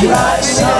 Christ.